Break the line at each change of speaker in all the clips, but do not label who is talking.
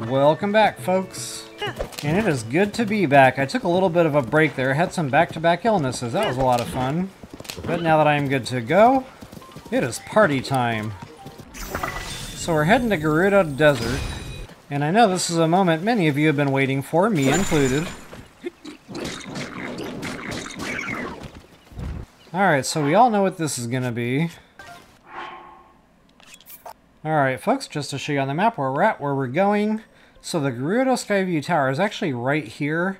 Welcome back, folks. And it is good to be back. I took a little bit of a break there, had some back-to-back -back illnesses. That was a lot of fun. But now that I am good to go, it is party time. So we're heading to Gerudo Desert. And I know this is a moment many of you have been waiting for, me included. Alright, so we all know what this is going to be. Alright folks, just to show you on the map where we're at, where we're going. So the Gerudo Skyview Tower is actually right here.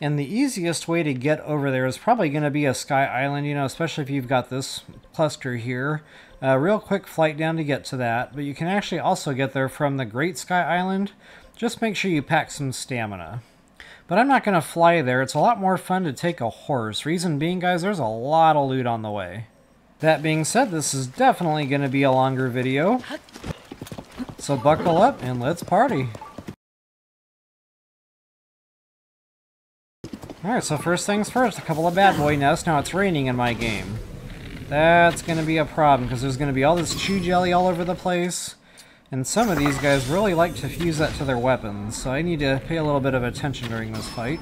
And the easiest way to get over there is probably going to be a Sky Island, you know, especially if you've got this cluster here. A real quick flight down to get to that, but you can actually also get there from the Great Sky Island. Just make sure you pack some stamina. But I'm not going to fly there. It's a lot more fun to take a horse. Reason being, guys, there's a lot of loot on the way. That being said, this is definitely going to be a longer video. So buckle up and let's party. Alright, so first things first, a couple of bad boy nests. Now it's raining in my game. That's going to be a problem because there's going to be all this chew jelly all over the place. And some of these guys really like to fuse that to their weapons, so I need to pay a little bit of attention during this fight.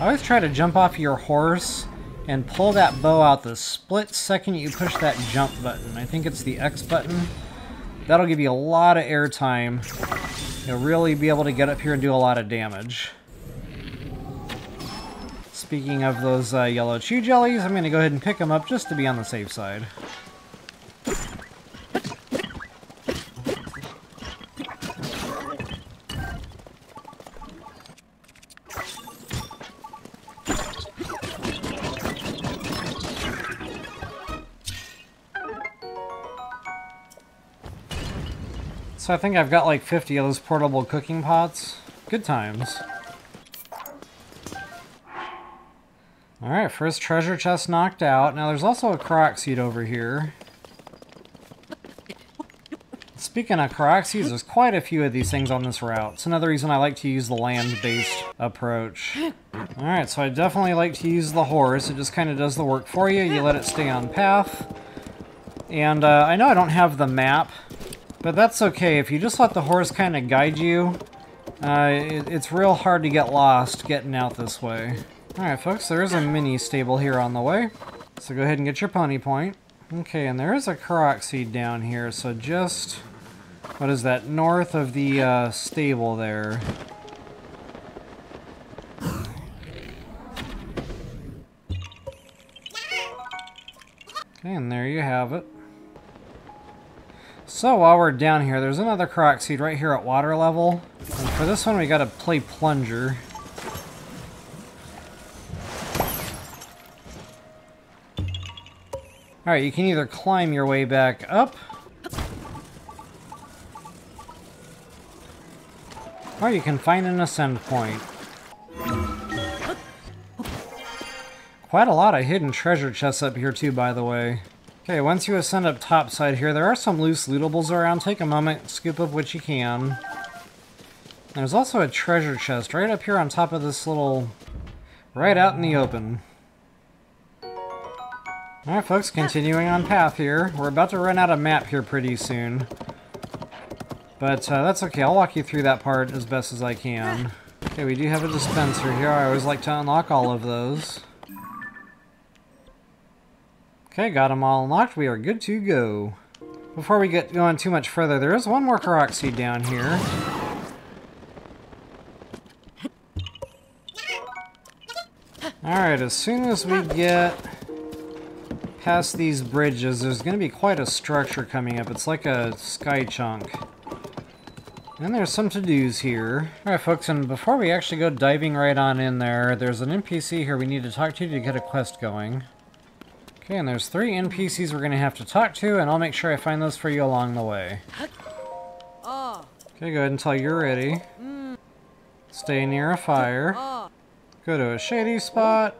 I always try to jump off your horse and pull that bow out the split second you push that jump button. I think it's the X button. That'll give you a lot of air time. You'll really be able to get up here and do a lot of damage. Speaking of those uh, yellow chew jellies, I'm going to go ahead and pick them up just to be on the safe side. So I think I've got like 50 of those portable cooking pots. Good times. Alright, first treasure chest knocked out. Now there's also a Korok seed over here. Speaking of Korok seeds, there's quite a few of these things on this route. It's another reason I like to use the land-based approach. Alright, so I definitely like to use the horse. It just kind of does the work for you. You let it stay on path. And uh, I know I don't have the map but that's okay. If you just let the horse kind of guide you, uh, it, it's real hard to get lost getting out this way. Alright, folks, there is a mini stable here on the way. So go ahead and get your pony point. Okay, and there is a Korok seed down here, so just... What is that? North of the uh, stable there. And there you have it. So while we're down here, there's another Korok seed right here at water level. And for this one, we gotta play Plunger. Alright, you can either climb your way back up, or you can find an ascend point. Quite a lot of hidden treasure chests up here too, by the way. Okay, once you ascend up top side here, there are some loose lootables around. Take a moment, scoop up what you can. There's also a treasure chest right up here on top of this little... right out in the open. Alright folks, continuing on path here. We're about to run out of map here pretty soon. But uh, that's okay, I'll walk you through that part as best as I can. Okay, we do have a dispenser here. I always like to unlock all of those. Okay, got them all unlocked. We are good to go. Before we get going too much further, there is one more Korok seed down here. Alright, as soon as we get past these bridges, there's going to be quite a structure coming up. It's like a sky chunk. And there's some to-dos here. Alright folks, and before we actually go diving right on in there, there's an NPC here we need to talk to to get a quest going. Okay, and there's three NPCs we're going to have to talk to, and I'll make sure I find those for you along the way. Okay, go ahead until you're ready. Stay near a fire. Go to a shady spot.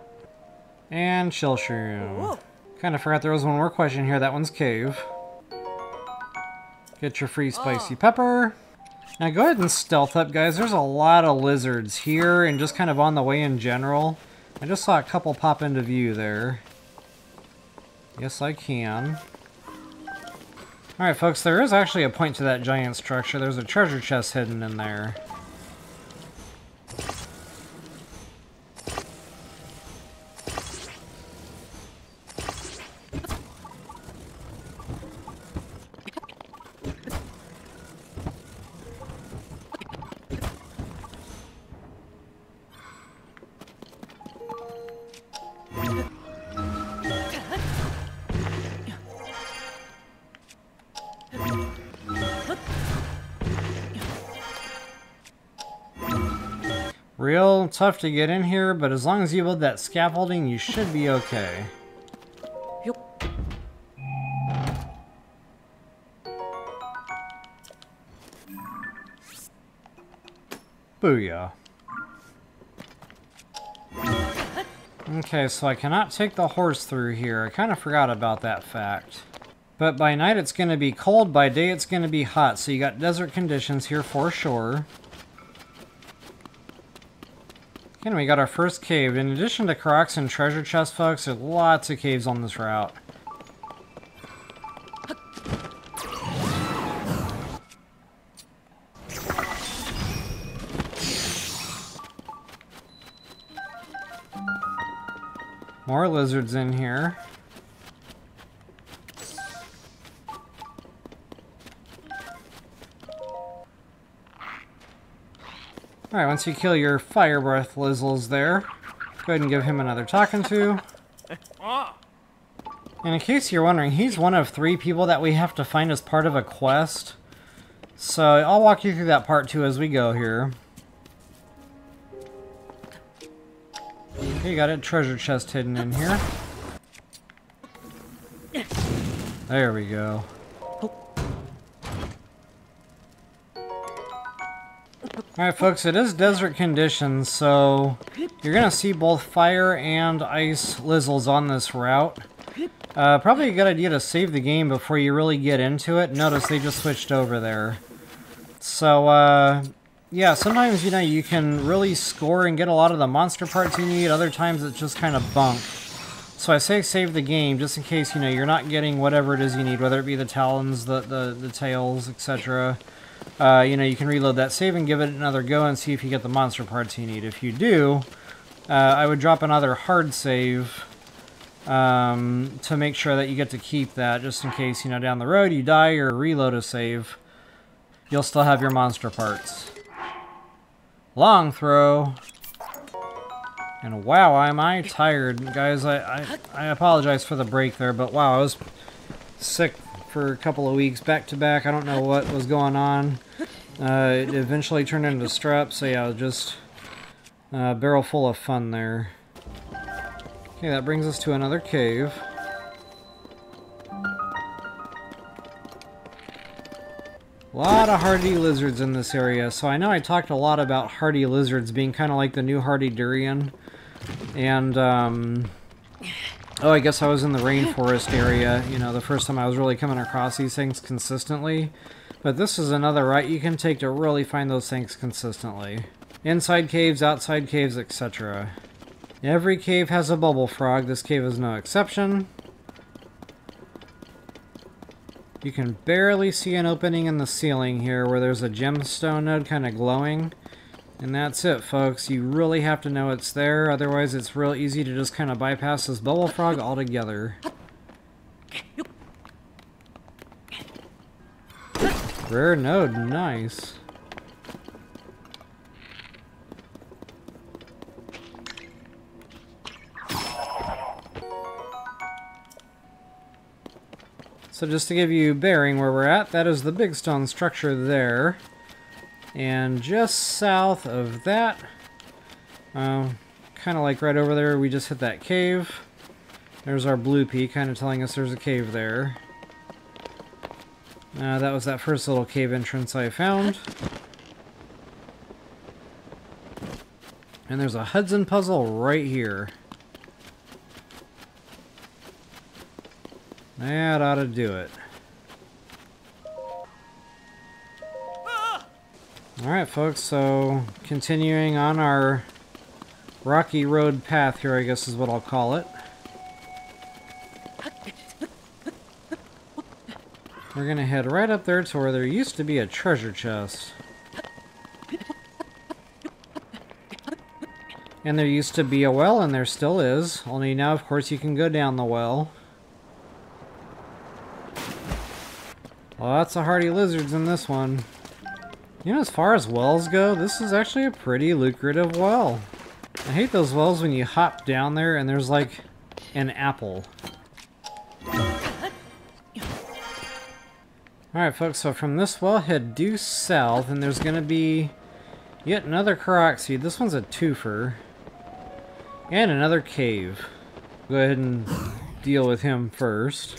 And chill shroom. Kind of forgot there was one more question here. That one's cave. Get your free spicy pepper. Now go ahead and stealth up, guys. There's a lot of lizards here and just kind of on the way in general. I just saw a couple pop into view there. Yes, I can. Alright, folks, there is actually a point to that giant structure. There's a treasure chest hidden in there. Tough to get in here, but as long as you build that scaffolding, you should be okay. Booyah. Okay, so I cannot take the horse through here. I kind of forgot about that fact. But by night it's going to be cold, by day it's going to be hot, so you got desert conditions here for sure. And we got our first cave. In addition to Koroks and treasure chest, folks, there's lots of caves on this route. More lizards in here. Alright, once you kill your fire breath Lizzles there, go ahead and give him another talking to. And in case you're wondering, he's one of three people that we have to find as part of a quest. So I'll walk you through that part too as we go here. Okay, got a treasure chest hidden in here. There we go. Alright folks, it is desert conditions, so you're going to see both fire and ice lizzles on this route. Uh, probably a good idea to save the game before you really get into it. Notice they just switched over there. So, uh, yeah, sometimes, you know, you can really score and get a lot of the monster parts you need. Other times it's just kind of bunk. So I say save the game just in case, you know, you're not getting whatever it is you need, whether it be the talons, the, the, the tails, etc uh, you know, you can reload that save and give it another go and see if you get the monster parts you need. If you do, uh, I would drop another hard save um, to make sure that you get to keep that, just in case, you know, down the road you die or reload a save, you'll still have your monster parts. Long throw. And wow, am I tired. Guys, I, I, I apologize for the break there, but wow, I was sick for a couple of weeks back to back. I don't know what was going on. Uh, it eventually turned into strep, so yeah, just a barrel full of fun there. Okay, that brings us to another cave. A lot of hearty lizards in this area. So I know I talked a lot about hearty lizards being kind of like the new hearty durian. And, um, Oh, I guess I was in the rainforest area, you know, the first time I was really coming across these things consistently. But this is another route you can take to really find those things consistently. Inside caves, outside caves, etc. Every cave has a bubble frog. This cave is no exception. You can barely see an opening in the ceiling here where there's a gemstone node kind of glowing. And that's it, folks. You really have to know it's there, otherwise it's real easy to just kind of bypass this bubble frog altogether. Rare node, nice. So just to give you bearing where we're at, that is the big stone structure there. And just south of that, um, kind of like right over there, we just hit that cave. There's our blue peak, kind of telling us there's a cave there. Uh, that was that first little cave entrance I found. And there's a Hudson puzzle right here. That ought to do it. Alright folks, so continuing on our rocky road path here, I guess is what I'll call it. We're gonna head right up there to where there used to be a treasure chest. And there used to be a well, and there still is. Only now, of course, you can go down the well. Lots of hearty lizards in this one. You know, as far as wells go, this is actually a pretty lucrative well. I hate those wells when you hop down there and there's like an apple. Alright folks, so from this well head due south and there's to be yet another seed. This one's a twofer. And another cave. Go ahead and deal with him first.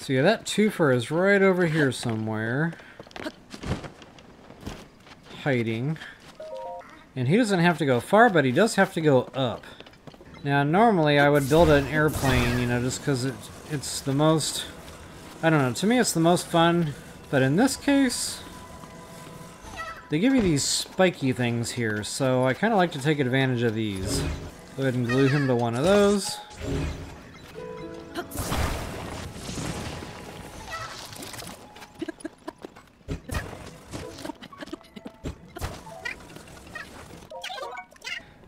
So yeah, that twofer is right over here somewhere. Hiding. And he doesn't have to go far, but he does have to go up. Now, normally I would build an airplane, you know, just because it, it's the most... I don't know, to me it's the most fun. But in this case, they give you these spiky things here, so I kind of like to take advantage of these. Go ahead and glue him to one of those.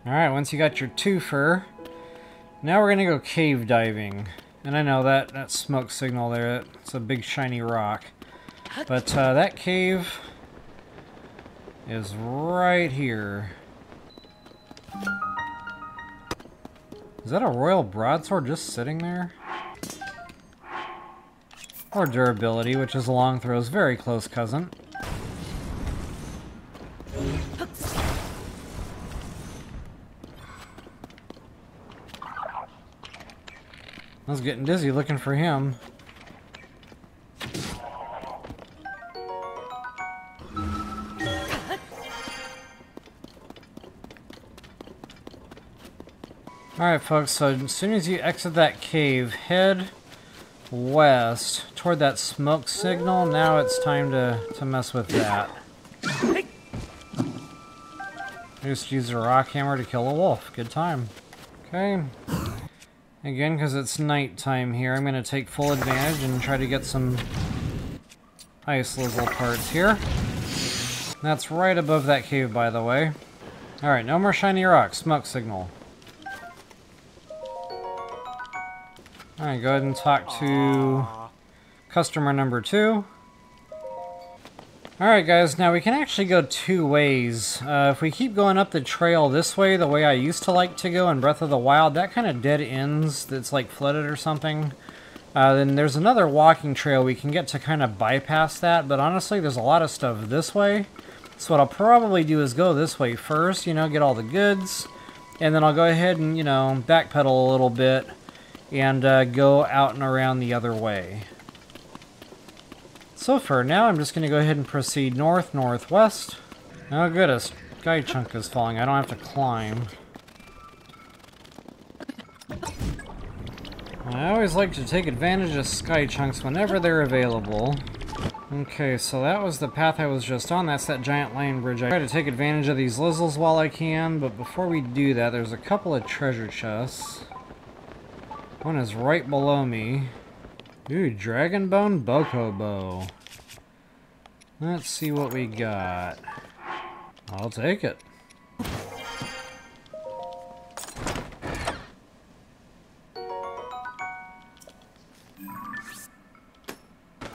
Alright, once you got your twofer, now we're gonna go cave diving. And I know that, that smoke signal there, it's a big shiny rock. But uh, that cave is right here. Is that a royal broadsword just sitting there? Or durability, which is a long throw's very close cousin. I was getting dizzy looking for him. Alright folks, so as soon as you exit that cave, head west toward that smoke signal. Now it's time to, to mess with that. Just use a rock hammer to kill a wolf. Good time. Okay. Again, because it's nighttime here, I'm going to take full advantage and try to get some ice lizzle parts here. That's right above that cave, by the way. Alright, no more shiny rocks. Smoke signal. Alright, go ahead and talk to customer number two. Alright guys, now we can actually go two ways. Uh, if we keep going up the trail this way, the way I used to like to go in Breath of the Wild, that kind of dead ends that's like flooded or something. Uh, then there's another walking trail we can get to kind of bypass that, but honestly there's a lot of stuff this way. So what I'll probably do is go this way first, you know, get all the goods, and then I'll go ahead and, you know, backpedal a little bit and uh, go out and around the other way. So for now, I'm just going to go ahead and proceed north-northwest. Oh good, a sky chunk is falling. I don't have to climb. I always like to take advantage of sky chunks whenever they're available. Okay, so that was the path I was just on. That's that giant line bridge. I try to take advantage of these lizzles while I can, but before we do that, there's a couple of treasure chests. One is right below me. Ooh, Dragon Bone Bokobo. Let's see what we got. I'll take it.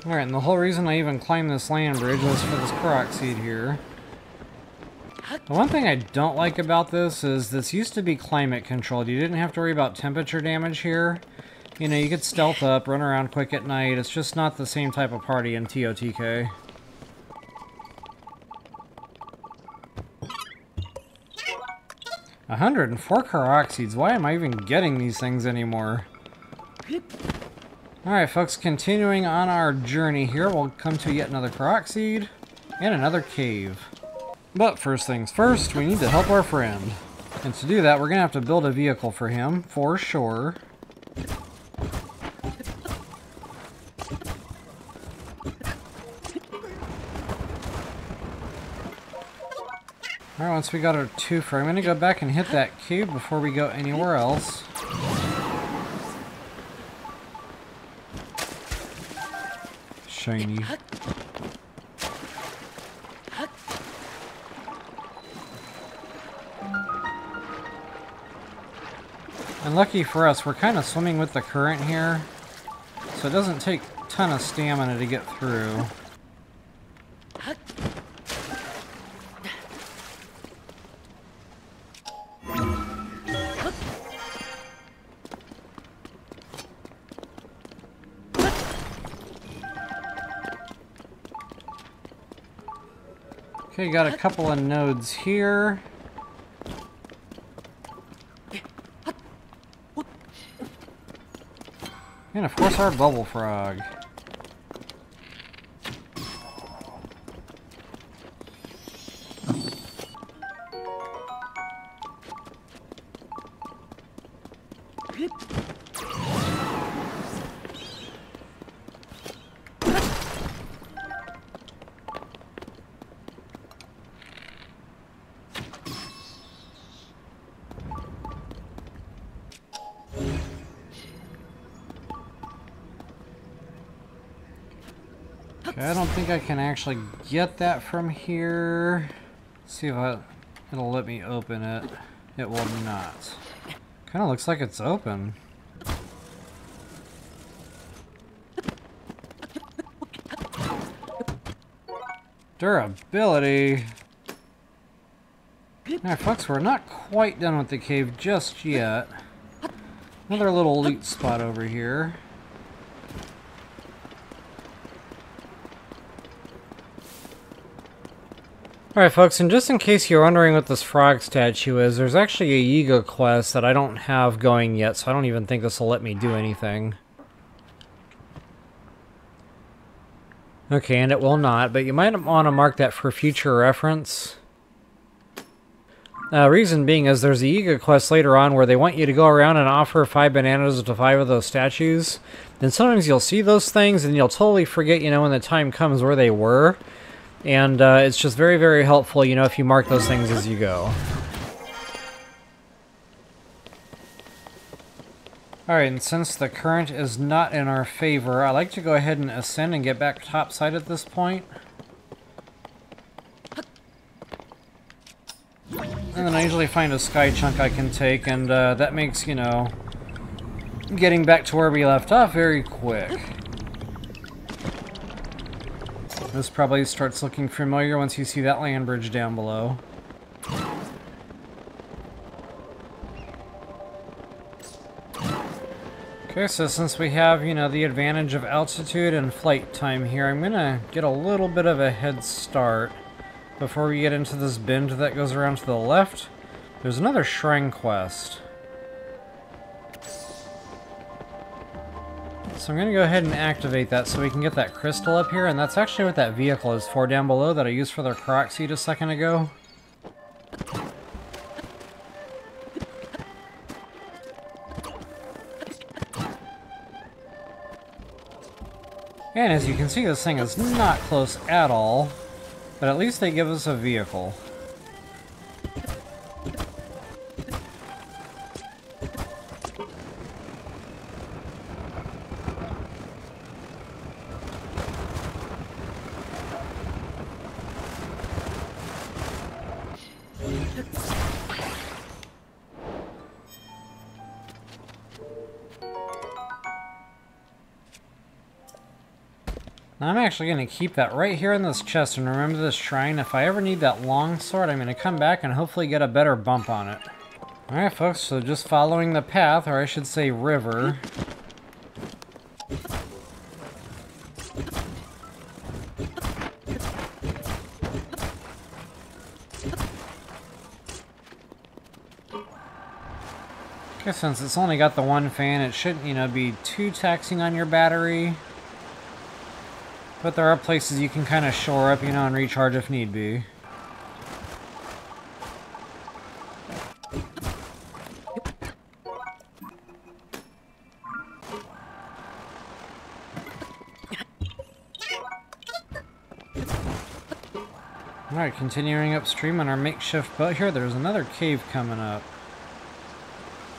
Alright, and the whole reason I even climbed this land bridge was for this Korok seed here. The one thing I don't like about this is this used to be climate controlled. You didn't have to worry about temperature damage here. You know, you could stealth up, run around quick at night. It's just not the same type of party in TOTK. A hundred and four seeds. Why am I even getting these things anymore? Alright folks, continuing on our journey here, we'll come to yet another seed and another cave. But first things first, we need to help our friend. And to do that, we're going to have to build a vehicle for him, for sure. Once we got our twofer, I'm gonna go back and hit that cube before we go anywhere else. Shiny. And lucky for us, we're kind of swimming with the current here, so it doesn't take ton of stamina to get through. Okay, got a couple of nodes here. And of course our bubble frog. Think I can actually get that from here. Let's see if I, it'll let me open it. It will not. Kind of looks like it's open. Durability. Alright folks, we're not quite done with the cave just yet. Another little loot spot over here. Alright folks, and just in case you're wondering what this frog statue is, there's actually a Yiga quest that I don't have going yet, so I don't even think this will let me do anything. Okay, and it will not, but you might want to mark that for future reference. Uh, reason being is there's a Yiga quest later on where they want you to go around and offer five bananas to five of those statues. Then sometimes you'll see those things and you'll totally forget, you know, when the time comes where they were. And uh, it's just very, very helpful, you know, if you mark those things as you go. Alright, and since the current is not in our favor, I like to go ahead and ascend and get back topside at this point. And then I usually find a sky chunk I can take, and uh, that makes, you know, getting back to where we left off very quick. This probably starts looking familiar once you see that land bridge down below. Okay, so since we have, you know, the advantage of altitude and flight time here, I'm gonna get a little bit of a head start before we get into this bend that goes around to the left. There's another shrine quest. So I'm going to go ahead and activate that so we can get that crystal up here, and that's actually what that vehicle is for down below that I used for the Korok seed a second ago. And as you can see, this thing is not close at all, but at least they give us a vehicle. Actually going to keep that right here in this chest and remember this shrine. If I ever need that long sword, I'm going to come back and hopefully get a better bump on it. Alright folks, so just following the path, or I should say river. Okay, since it's only got the one fan, it shouldn't, you know, be too taxing on your battery. But there are places you can kind of shore up, you know, and recharge if need be. Alright, continuing upstream on our makeshift boat here, there's another cave coming up.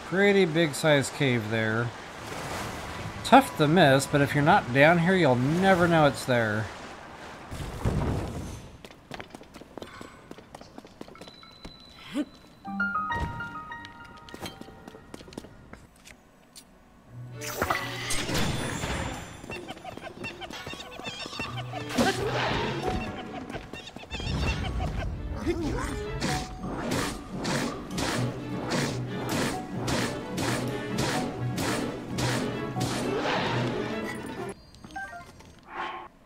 Pretty big sized cave there. Tough to miss, but if you're not down here, you'll never know it's there.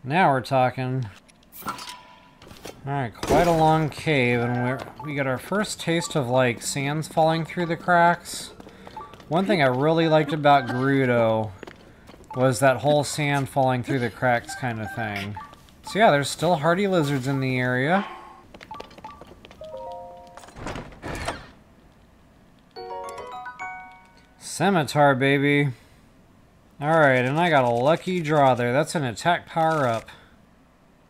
Now we're talking. Alright, quite a long cave, and we're, we got our first taste of, like, sands falling through the cracks. One thing I really liked about Gerudo was that whole sand falling through the cracks kind of thing. So yeah, there's still hearty lizards in the area. Scimitar, baby. Alright, and I got a lucky draw there. That's an attack power up.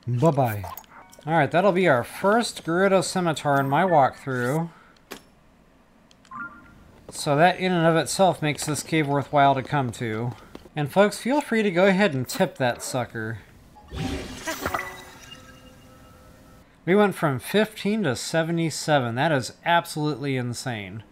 Bye-bye. Alright, that'll be our first Gerudo Scimitar in my walkthrough. So that in and of itself makes this cave worthwhile to come to. And folks, feel free to go ahead and tip that sucker. We went from 15 to 77. That is absolutely insane.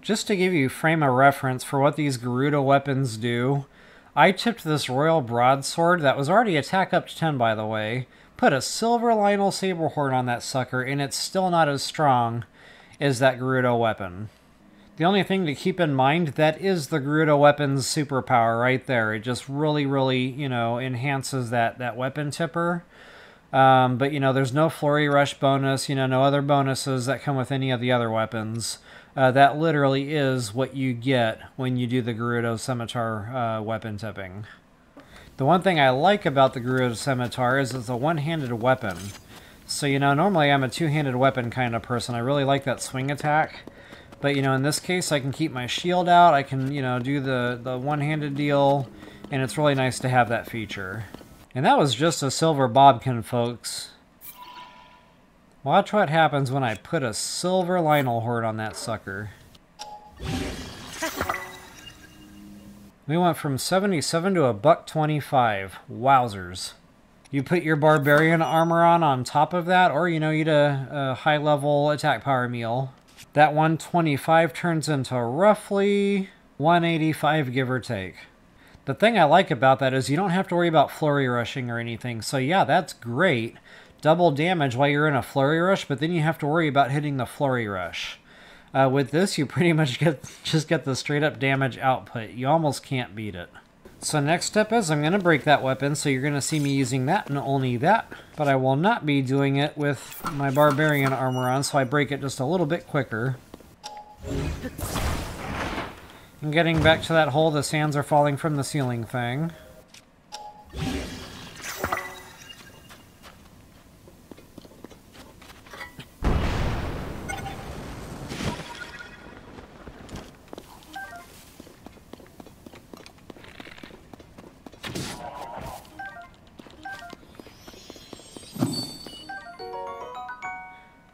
Just to give you frame of reference for what these Gerudo weapons do, I tipped this Royal Broadsword, that was already attack up to 10 by the way, put a Silver Lynel Saberhorn on that sucker, and it's still not as strong as that Gerudo weapon. The only thing to keep in mind, that is the Gerudo weapon's superpower right there. It just really, really, you know, enhances that, that weapon tipper. Um, but, you know, there's no Flurry Rush bonus, you know, no other bonuses that come with any of the other weapons. Uh, that literally is what you get when you do the Gerudo Scimitar uh, weapon tipping. The one thing I like about the Gerudo Scimitar is it's a one-handed weapon. So, you know, normally I'm a two-handed weapon kind of person. I really like that swing attack. But, you know, in this case, I can keep my shield out. I can, you know, do the, the one-handed deal. And it's really nice to have that feature. And that was just a silver bodkin, folks. Watch what happens when I put a silver Lynel horde on that sucker. We went from 77 to a buck 25. Wowzers. You put your barbarian armor on on top of that, or you know, eat a, a high level attack power meal. That 125 turns into roughly 185 give or take. The thing I like about that is you don't have to worry about flurry rushing or anything. So yeah, that's great double damage while you're in a flurry rush, but then you have to worry about hitting the flurry rush. Uh, with this, you pretty much get just get the straight up damage output. You almost can't beat it. So next step is I'm going to break that weapon, so you're going to see me using that and only that, but I will not be doing it with my barbarian armor on, so I break it just a little bit quicker. And getting back to that hole, the sands are falling from the ceiling thing.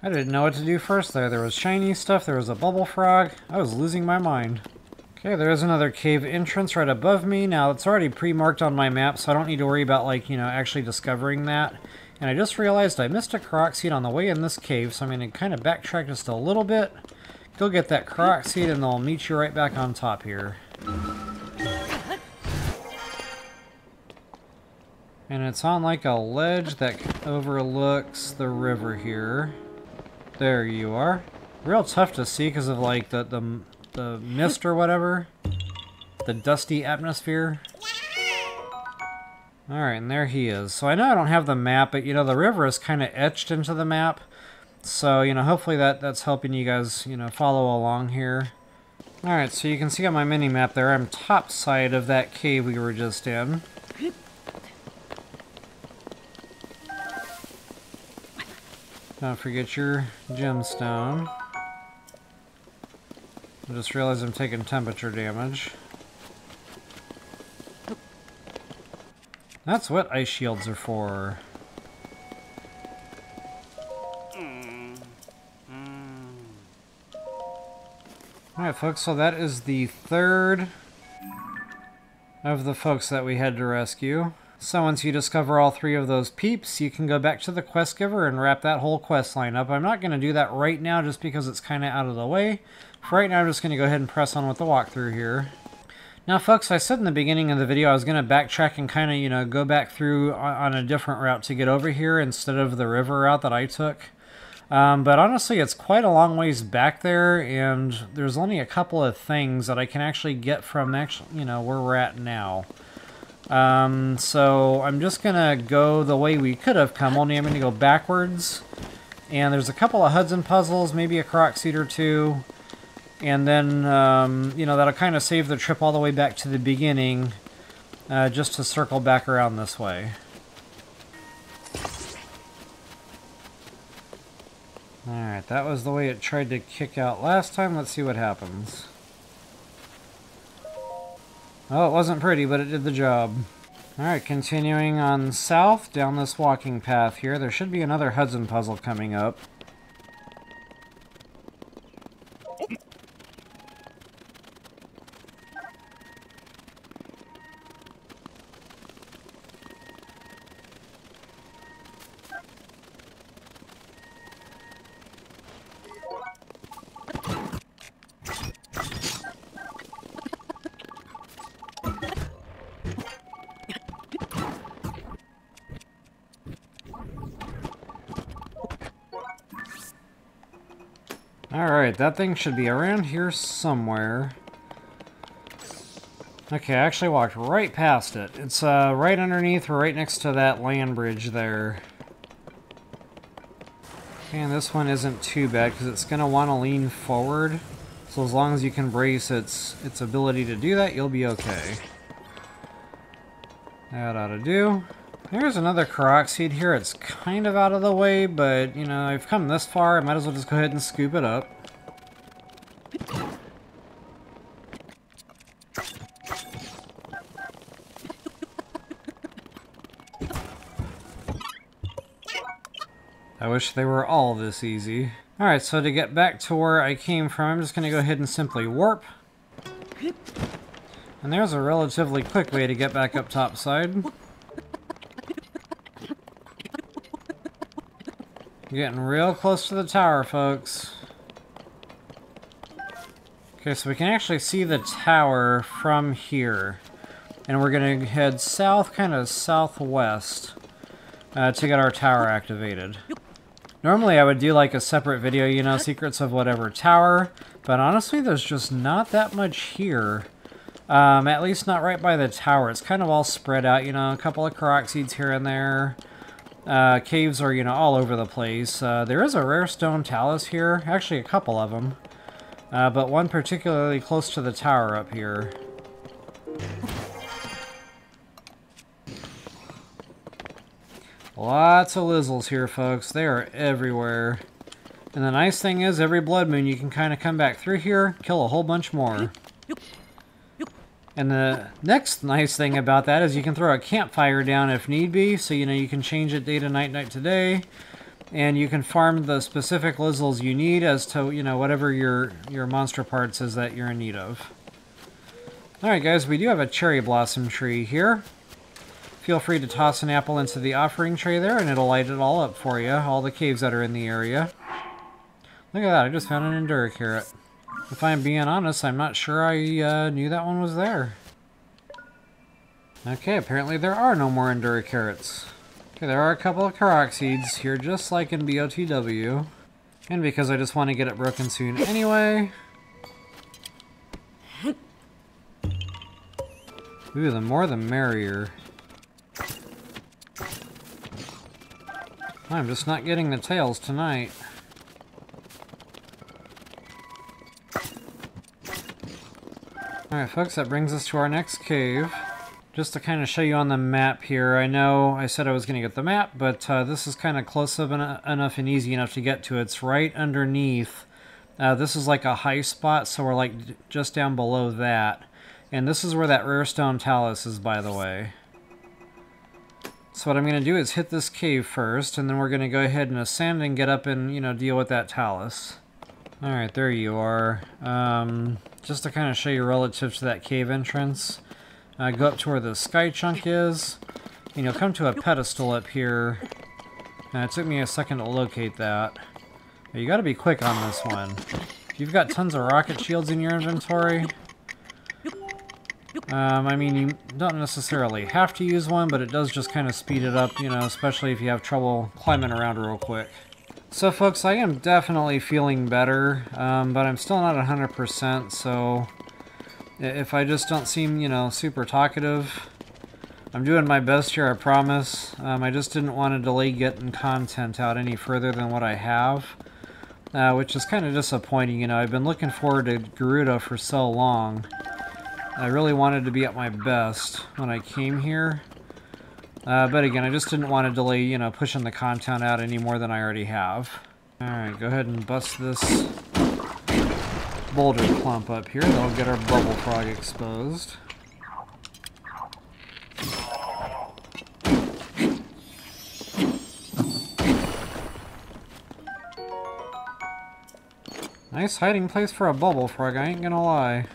I didn't know what to do first there. There was shiny stuff, there was a bubble frog. I was losing my mind. Okay, there is another cave entrance right above me. Now, it's already pre-marked on my map, so I don't need to worry about, like, you know, actually discovering that. And I just realized I missed a Korok seed on the way in this cave, so I'm going to kind of backtrack just a little bit. Go get that Korok seed, and I'll meet you right back on top here. And it's on, like, a ledge that overlooks the river here. There you are. Real tough to see because of like the, the, the mist or whatever. The dusty atmosphere. Alright, and there he is. So I know I don't have the map, but you know, the river is kind of etched into the map. So, you know, hopefully that, that's helping you guys, you know, follow along here. Alright, so you can see on my mini-map there, I'm top side of that cave we were just in. Don't forget your gemstone. I just realized I'm taking temperature damage. That's what ice shields are for. Alright folks, so that is the third of the folks that we had to rescue. So once you discover all three of those peeps, you can go back to the quest giver and wrap that whole quest line up. I'm not going to do that right now just because it's kind of out of the way. For right now, I'm just going to go ahead and press on with the walkthrough here. Now, folks, I said in the beginning of the video I was going to backtrack and kind of, you know, go back through on, a different route to get over here instead of the river route that I took. Um, but honestly, it's quite a long ways back there, and there's only a couple of things that I can actually get from, actually, you know, where we're at now. Um, so I'm just gonna go the way we could have come, only I'm gonna go backwards. And there's a couple of Hudson puzzles, maybe a Korok seed or two. And then, um, you know, that'll kind of save the trip all the way back to the beginning, uh, just to circle back around this way. Alright, that was the way it tried to kick out last time. Let's see what happens. Oh, it wasn't pretty, but it did the job. Alright, continuing on south down this walking path here. There should be another Hudson puzzle coming up. That thing should be around here somewhere. Okay, I actually walked right past it. It's uh, right underneath, right next to that land bridge there. And this one isn't too bad, because it's going to want to lean forward. So as long as you can brace its, its ability to do that, you'll be okay. That ought to do. There's another seed here. It's kind of out of the way, but, you know, I've come this far. I might as well just go ahead and scoop it up. Wish they were all this easy. Alright, so to get back to where I came from, I'm just going to go ahead and simply warp. And there's a relatively quick way to get back up topside. Getting real close to the tower, folks. Okay, so we can actually see the tower from here. And we're going to head south, kind of southwest, uh, to get our tower activated. Normally I would do like a separate video, you know, secrets of whatever tower, but honestly there's just not that much here. Um, at least not right by the tower. It's kind of all spread out, you know, a couple of Korok seeds here and there. Uh, caves are, you know, all over the place. Uh, there is a rare stone talus here. Actually, a couple of them. Uh, but one particularly close to the tower up here. Lots of Lizzles here, folks. They are everywhere. And the nice thing is, every blood moon you can kind of come back through here, kill a whole bunch more. And the next nice thing about that is you can throw a campfire down if need be, so you know you can change it day to night, night to day. And you can farm the specific Lizzles you need as to, you know, whatever your, your monster parts is that you're in need of. Alright guys, we do have a cherry blossom tree here. Feel free to toss an apple into the offering tray there and it'll light it all up for you, all the caves that are in the area. Look at that, I just found an Endura carrot. If I'm being honest, I'm not sure I uh, knew that one was there. Okay, apparently there are no more Endura carrots. Okay, there are a couple of Korok seeds here, just like in BOTW. And because I just want to get it broken soon anyway. Ooh, the more the merrier. I'm just not getting the tails tonight. Alright folks, that brings us to our next cave. Just to kind of show you on the map here, I know I said I was going to get the map, but uh, this is kind of close en enough and easy enough to get to. It's right underneath. Uh, this is like a high spot, so we're like just down below that. And this is where that rare stone talus is, by the way. What I'm going to do is hit this cave first, and then we're going to go ahead and ascend and get up and, you know, deal with that talus. Alright, there you are. Um, just to kind of show you relative to that cave entrance, uh, go up to where the sky chunk is, and you'll come to a pedestal up here. And it took me a second to locate that. But you gotta be quick on this one. If you've got tons of rocket shields in your inventory, um, I mean, you don't necessarily have to use one, but it does just kind of speed it up, you know, especially if you have trouble climbing around real quick. So folks, I am definitely feeling better, um, but I'm still not 100%, so if I just don't seem, you know, super talkative, I'm doing my best here, I promise. Um, I just didn't want to delay getting content out any further than what I have, uh, which is kind of disappointing, you know, I've been looking forward to Gerudo for so long. I really wanted to be at my best when I came here. Uh, but again, I just didn't want to delay, you know, pushing the content out any more than I already have. Alright, go ahead and bust this boulder clump up here. That'll get our bubble frog exposed. Nice hiding place for a bubble frog, I ain't gonna lie.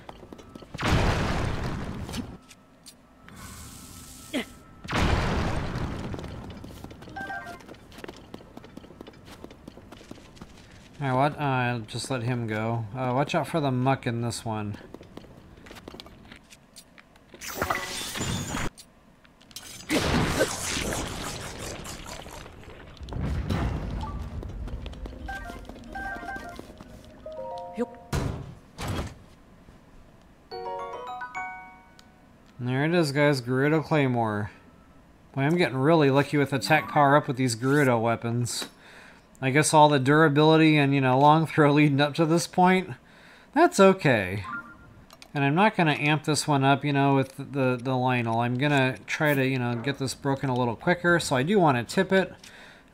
Just let him go. Uh, watch out for the muck in this one. there it is, guys. Gerudo Claymore. Boy, I'm getting really lucky with attack power up with these Gerudo weapons. I guess all the durability and, you know, long throw leading up to this point, that's okay. And I'm not going to amp this one up, you know, with the, the Lynel. I'm going to try to, you know, get this broken a little quicker, so I do want to tip it,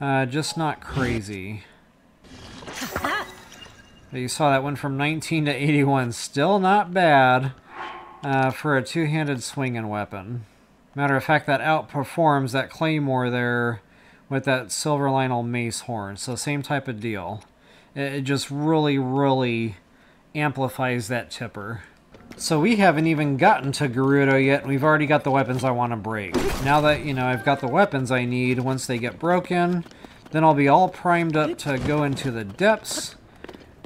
uh, just not crazy. you saw that one from 19 to 81. Still not bad uh, for a two-handed swinging weapon. Matter of fact, that outperforms that Claymore there with that silver Lynel mace horn. So same type of deal. It just really, really amplifies that tipper. So we haven't even gotten to Gerudo yet, and we've already got the weapons I want to break. Now that, you know, I've got the weapons I need, once they get broken, then I'll be all primed up to go into the depths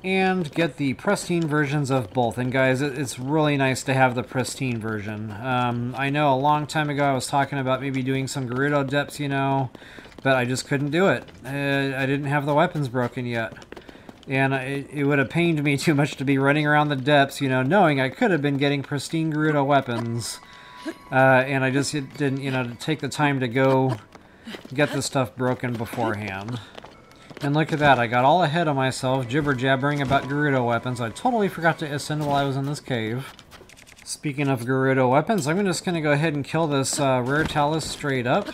and get the pristine versions of both. And guys, it's really nice to have the pristine version. Um, I know a long time ago I was talking about maybe doing some Gerudo depths, you know, but I just couldn't do it. Uh, I didn't have the weapons broken yet. And it, would have pained me too much to be running around the depths, you know, knowing I could have been getting pristine Gerudo weapons. Uh, and I just didn't, you know, take the time to go get the stuff broken beforehand. And look at that, I got all ahead of myself, jibber-jabbering about Gerudo weapons. I totally forgot to ascend while I was in this cave. Speaking of Gerudo weapons, I'm just going to go ahead and kill this uh, Raretalus straight up.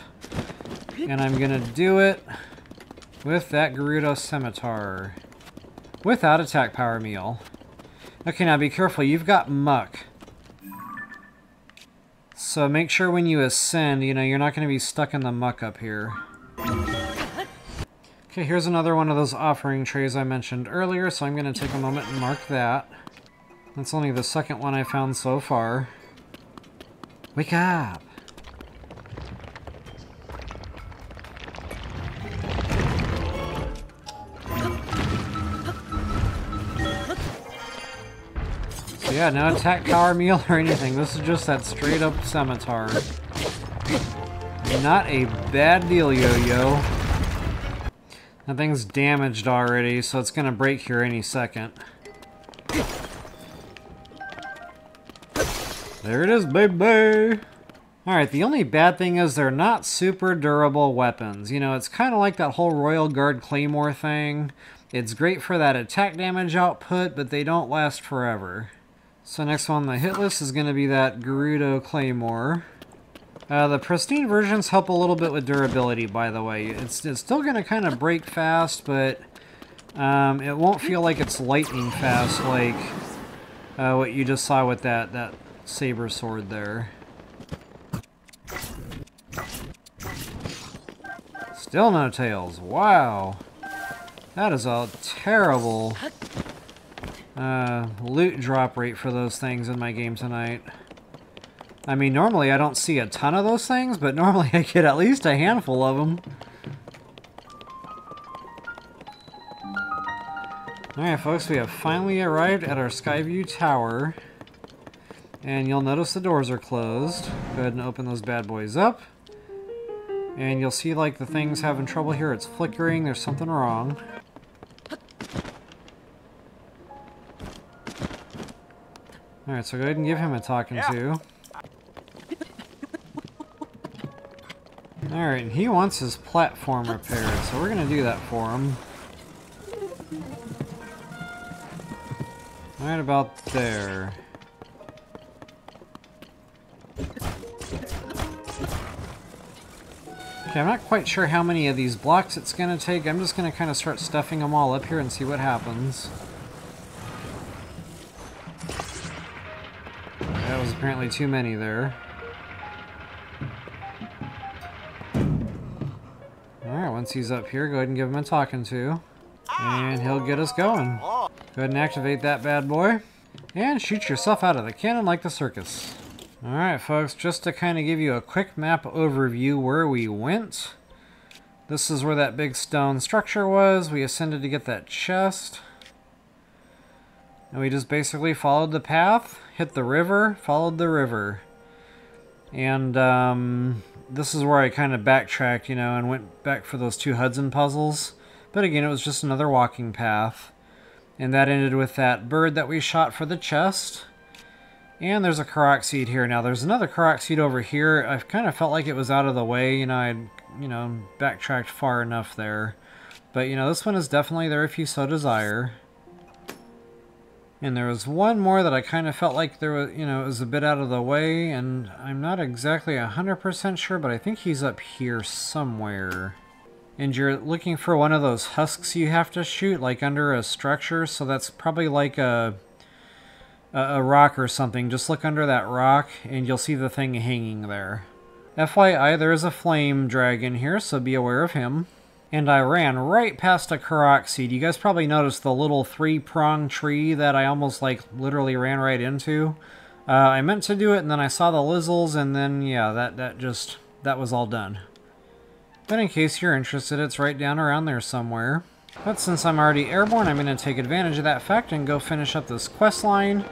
And I'm gonna do it with that Gerudo Scimitar. Without attack power meal. Okay, now be careful. You've got muck. So make sure when you ascend, you know, you're not going to be stuck in the muck up here. Okay, here's another one of those offering trays I mentioned earlier, so I'm going to take a moment and mark that. That's only the second one I found so far. Wake up! Yeah, no attack power meal or anything. This is just that straight up scimitar. Not a bad deal, Yo-Yo. That thing's damaged already, so it's gonna break here any second. There it is, baby! Alright, the only bad thing is they're not super durable weapons. You know, it's kind of like that whole Royal Guard Claymore thing. It's great for that attack damage output, but they don't last forever. So next one on the hit list is going to be that Gerudo Claymore. Uh, the pristine versions help a little bit with durability, by the way. It's, it's still going to kind of break fast, but um, it won't feel like it's lightning fast like uh, what you just saw with that, that saber sword there. Still no tails. Wow. That is a terrible uh, loot drop rate for those things in my game tonight. I mean, normally I don't see a ton of those things, but normally I get at least a handful of them. Alright folks, we have finally arrived at our Skyview Tower. And you'll notice the doors are closed. Go ahead and open those bad boys up. And you'll see like the thing's having trouble here. It's flickering. There's something wrong. Alright, so go ahead and give him a talking yeah. to. Alright, and he wants his platform repaired, so we're going to do that for him. Right about there. Okay, I'm not quite sure how many of these blocks it's going to take. I'm just going to kind of start stuffing them all up here and see what happens. Apparently too many there. Alright, once he's up here, go ahead and give him a talking to. And he'll get us going. Go ahead and activate that bad boy. And shoot yourself out of the cannon like the circus. Alright folks, just to kind of give you a quick map overview where we went. This is where that big stone structure was. We ascended to get that chest. And we just basically followed the path, hit the river, followed the river. And um, this is where I kind of backtracked, you know, and went back for those two Hudson puzzles. But again, it was just another walking path. And that ended with that bird that we shot for the chest. And there's a Korok seed here. Now, there's another Korok seed over here. I kind of felt like it was out of the way. You know, I'd, you know, backtracked far enough there. But, you know, this one is definitely there if you so desire. And there was one more that I kind of felt like there was, you know, it was a bit out of the way. And I'm not exactly 100% sure, but I think he's up here somewhere. And you're looking for one of those husks you have to shoot, like under a structure. So that's probably like a a, a rock or something, just look under that rock and you'll see the thing hanging there. FYI, there is a flame dragon here, so be aware of him. And I ran right past a Korok seed. You guys probably noticed the little three-prong tree that I almost, like, literally ran right into. Uh, I meant to do it, and then I saw the Lizzles, and then, yeah, that, that just, that was all done. But in case you're interested, it's right down around there somewhere. But since I'm already airborne, I'm going to take advantage of that fact and go finish up this quest line.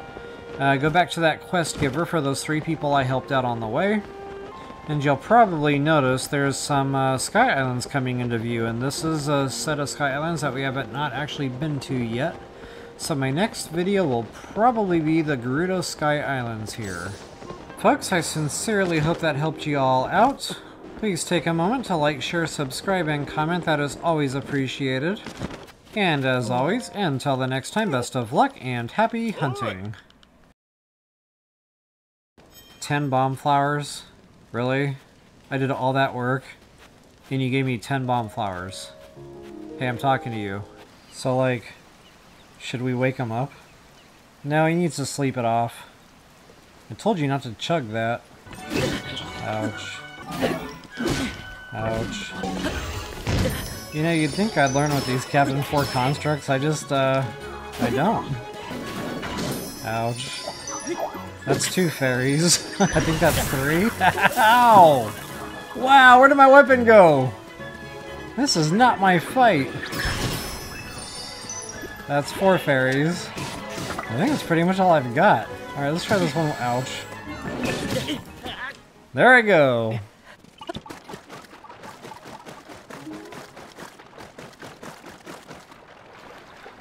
Uh, go back to that quest giver for those three people I helped out on the way. And you'll probably notice there's some uh, Sky Islands coming into view, and this is a set of Sky Islands that we haven't not actually been to yet. So my next video will probably be the Gerudo Sky Islands here. Folks, I sincerely hope that helped you all out. Please take a moment to like, share, subscribe, and comment. That is always appreciated. And as always, until the next time, best of luck and happy hunting. 10 bomb flowers? Really? I did all that work, and you gave me 10 bomb flowers. Hey, I'm talking to you. So, like, should we wake him up? No, he needs to sleep it off. I told you not to chug that. Ouch. Ouch. You know, you'd think I'd learn with these Captain 4 constructs, I just, uh, I don't. Ouch. That's two fairies. I think that's three. Ow! Wow, where did my weapon go? This is not my fight. That's four fairies. I think that's pretty much all I've got. Alright, let's try this one. Ouch. There I go.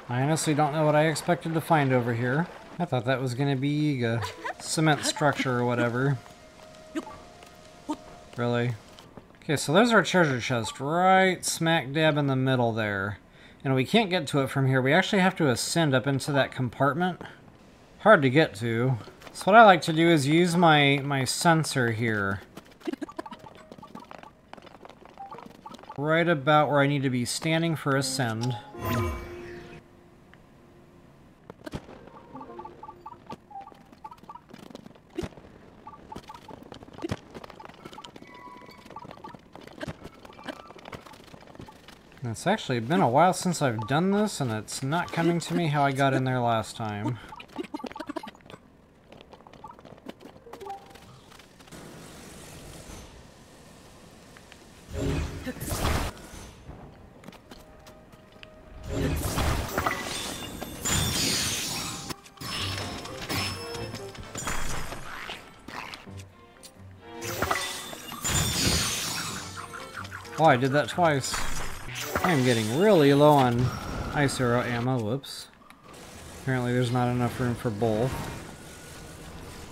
I honestly don't know what I expected to find over here. I thought that was going to be a cement structure or whatever. Really? Okay, so there's our treasure chest, right smack dab in the middle there. And we can't get to it from here. We actually have to ascend up into that compartment. Hard to get to. So what I like to do is use my, my sensor here. Right about where I need to be standing for ascend. It's actually been a while since I've done this, and it's not coming to me how I got in there last time. Oh, I did that twice. I'm getting really low on ice arrow ammo. Whoops. Apparently there's not enough room for both.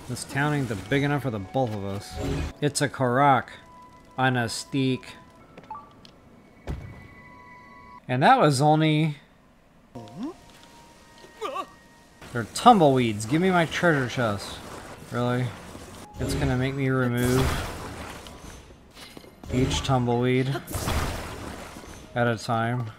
This town ain't the big enough for the both of us. It's a Korok. on a stick. And that was only... They're tumbleweeds. Give me my treasure chest. Really? It's gonna make me remove each tumbleweed at a time.